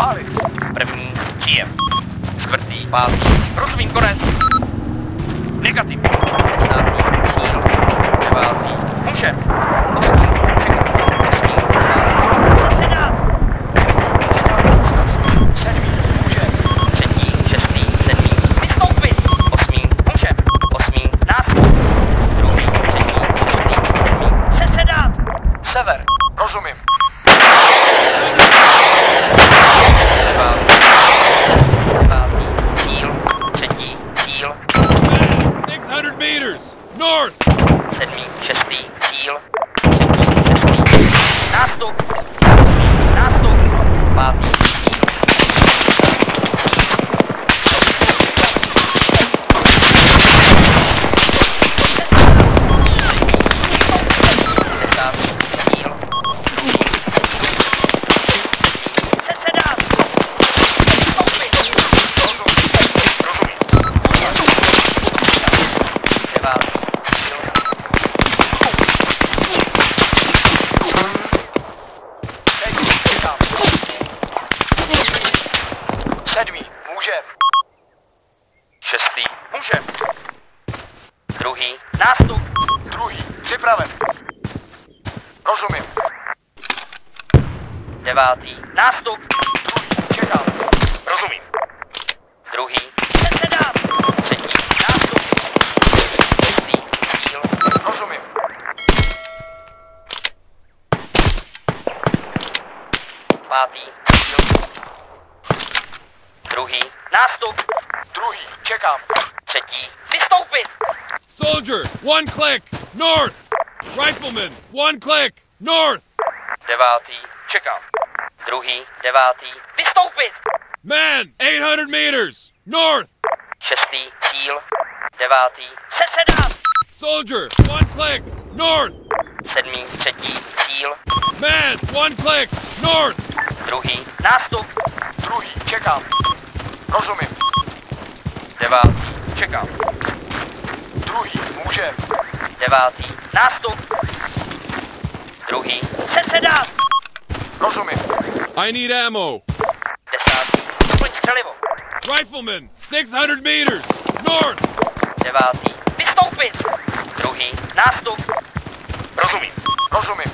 Pálit. První, žijem. Čtvrtý, pátý. Rozumím, konec. Negativ. Desátý, cíl. Devátý, může. Osmý, čekat. Osmý, devátý. Zasedá. Sedmý, může. Třetí, šestý, sedmý. Vystoupit. Osmý, může. Osmý, nástup. Druhý, třetí, šestý, sedmý. Sesedat. Sever. Rozumím. Devátý. Devátý, cíl. Třetí, cíl. 600 meters! North! sedmý, šestý, cíl, třetí, šestý, nástup, nástup, pátý, cíl, cíl, desátý, cíl, sesedá, devátý, cíl, Sedmý. Čekám. Sedmý. Můžem. šestý, může, druhý, nástup, Druhý. Připraven. Rozumím. devátý, nástup, Druhý. Čekám. Rozumím. Druhý. Sesedám. Třetí. Nástup. Šestý. Cíl. Rozumím. Pátý. Cíl. Druhý. Nástup. Druhý. Čekám. Třetí. Vystoupit. Soldier, one click! North! Rifleman, one click! North! Devátý. Čekám. Druhý. Devátý. Vystoupit. Man, 800 meters! North! Šestý. Cíl. Devátý. Sesedám. Soldier, one click! North! Sedmý. Třetí. Cíl. Man, one click! North! Druhý. Nástup. Druhý. Čekám. Rozumím. Devátý. Čekám. Druhý. Můžem. Devátý. Nástup. Druhý. Sesedám. Rozumím. I need ammo. Desátý. Plň střelivo. Rifleman, 600 meters! North! Devátý. Vystoupit. Druhý. Nástup. Rozumím. Rozumím.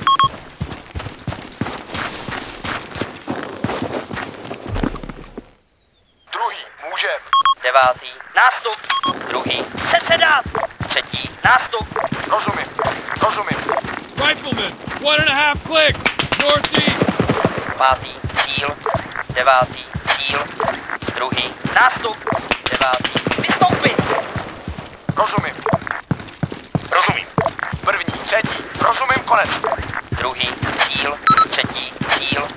Druhý. Můžem. Devátý. Nástup. Druhý. Sesedám. Třetí. Nástup. Rozumím. Rozumím. Rifleman, one and a half clicks! Northeast! Pátý. Cíl. Devátý. Cíl. Druhý. Nástup. Devátý. Vystoupit. Rozumím. Rozumím. Konec. Druhý. Cíl. Třetí. Cíl.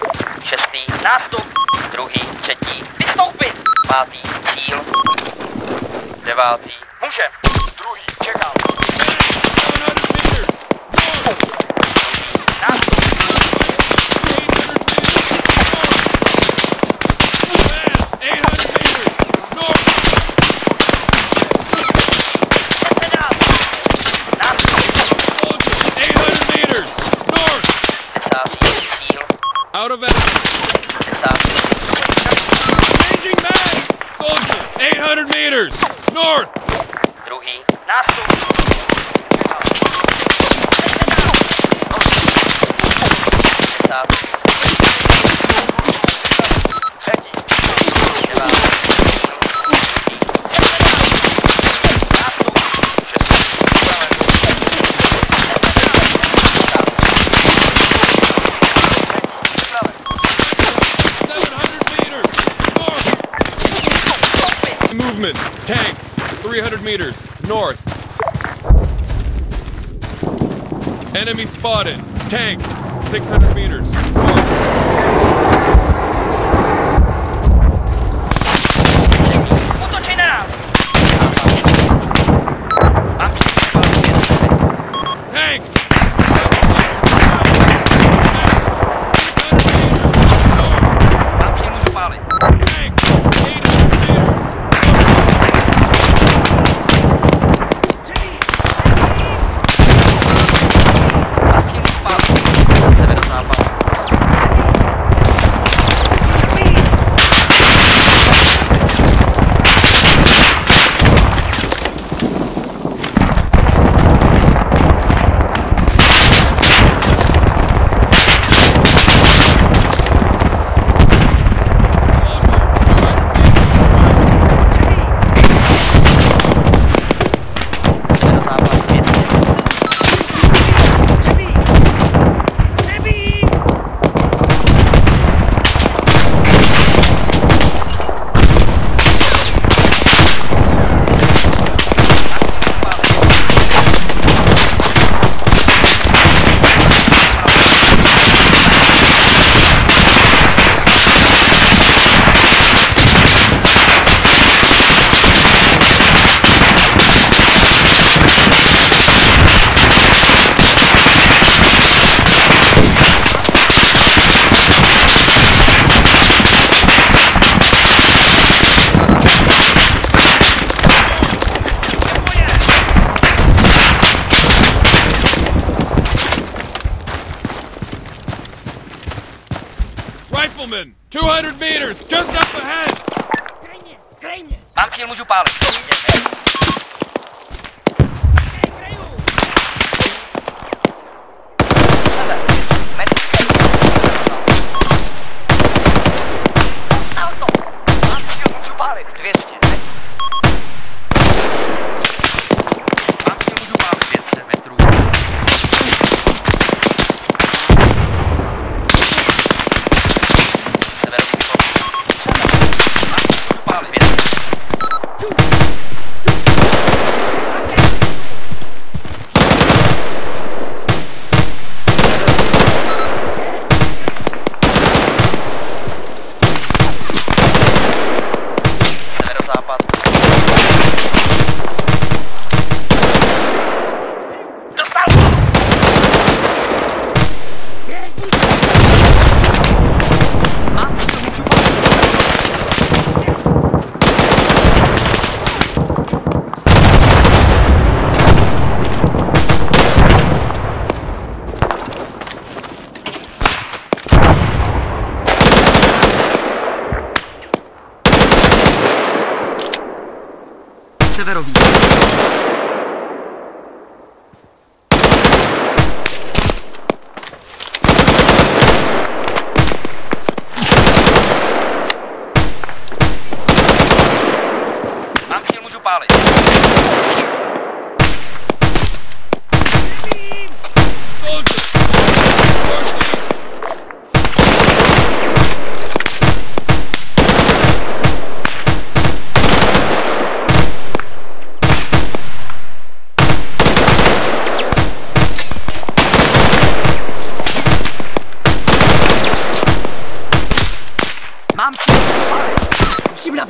Šestý. Nástup. Druhý. Třetí. Vystoupit. Pátý. Cíl. Devátý. Může. Druhý. Čekám. Meters. North. Enemy spotted. Tank. 600 meters. North.